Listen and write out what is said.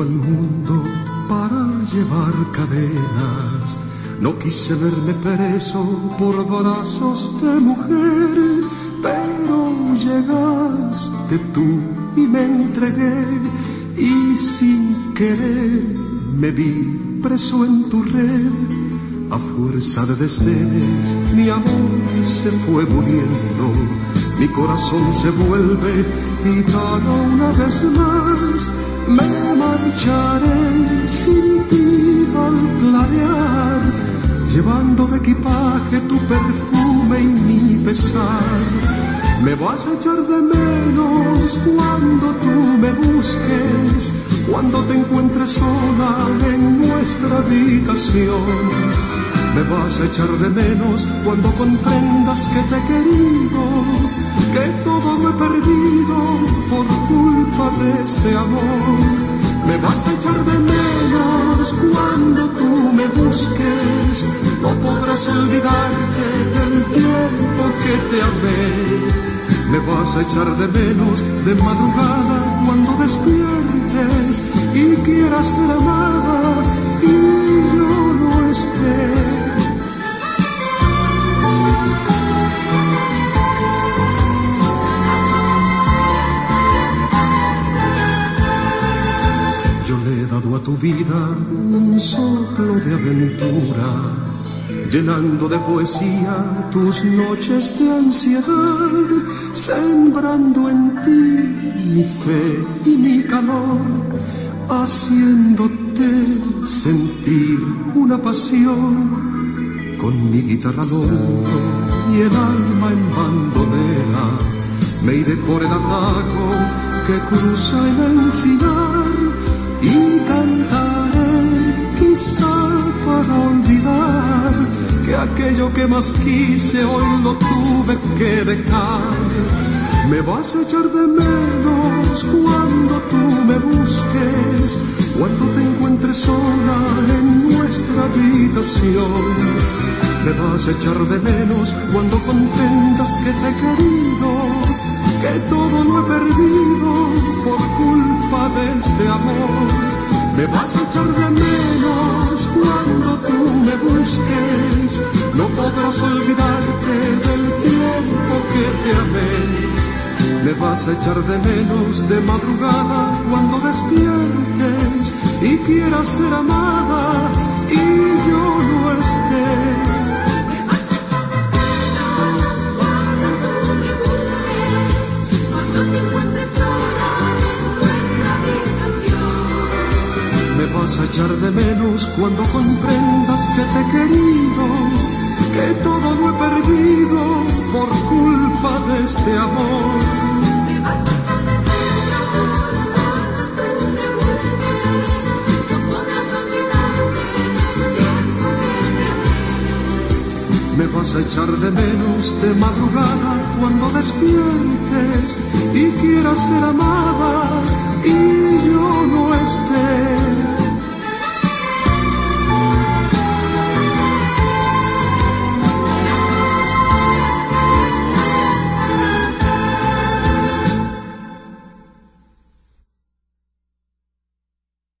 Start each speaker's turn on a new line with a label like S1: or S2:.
S1: Al mundo para llevar cadenas. No quise verme preso por brazos de mujer, pero llegaste tú y me entregué y sin querer me vi preso en tu red. A fuerza de desdenes mi amor se fue muriendo mi corazón se vuelve gitano una vez más. Me marcharé sin ti al clarear, llevando de equipaje tu perfume y mi pesar. Me vas a echar de menos cuando tú me busques, cuando te encuentres sola en nuestra habitación. Me vas a echar de menos cuando comprendas que te he querido, que todo lo he perdido por culpa de este amor. Me vas a echar de menos cuando tú me busques, no podrás olvidarte del tiempo que te amé. Me vas a echar de menos de madrugada cuando despiertes y quieras ser amada y vida un soplo de aventura, llenando de poesía tus noches de ansiedad, sembrando en ti mi fe y mi calor, haciéndote sentir una pasión con mi guitarra loco y el alma en bandolera. Me iré por el atajo que cruza el encinar aquello que más quise hoy lo tuve que dejar. Me vas a echar de menos cuando tú me busques, cuando te encuentres sola en nuestra habitación. Me vas a echar de menos cuando comprendas que te he querido, que todo lo he perdido por culpa de este amor. Me vas a echar de menos no podrás olvidarte del tiempo que te amé. Me vas a echar de menos de madrugada cuando despiertes y quieras ser amada y yo no esté. Me vas a echar de menos cuando comprendas que te he querido, que todo lo he perdido por culpa de este amor. Me vas a echar de menos de madrugada cuando despiertes y quieras ser amada y yo no esté.